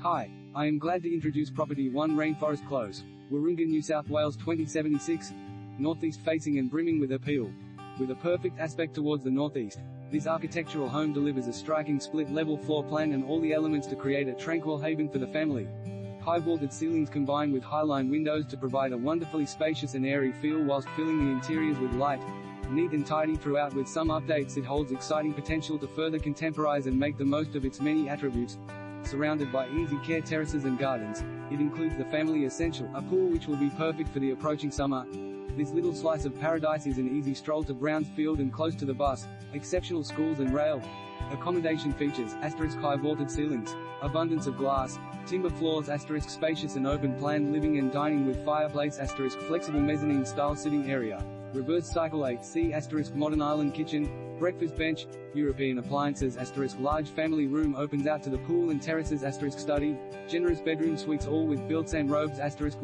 Hi, I am glad to introduce property 1 Rainforest Close, Wahroonga, New South Wales 2076, northeast facing and brimming with appeal. With a perfect aspect towards the northeast, this architectural home delivers a striking split-level floor plan and all the elements to create a tranquil haven for the family. High vaulted ceilings combine with high-line windows to provide a wonderfully spacious and airy feel whilst filling the interiors with light. Neat and tidy throughout with some updates it holds exciting potential to further contemporize and make the most of its many attributes. Surrounded by easy care terraces and gardens, it includes the family essential, a pool which will be perfect for the approaching summer. This little slice of paradise is an easy stroll to Browns Field and close to the bus, exceptional schools and rail. Accommodation features, asterisk high vaulted ceilings, abundance of glass, timber floors asterisk spacious and open plan living and dining with fireplace asterisk flexible mezzanine style sitting area, reverse cycle AC asterisk modern island kitchen, breakfast bench, European appliances asterisk large family room opens out to the pool and terraces asterisk study, generous bedroom suites all with built-in robes asterisk